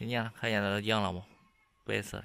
听见了？看见了，亮了吗？白色的。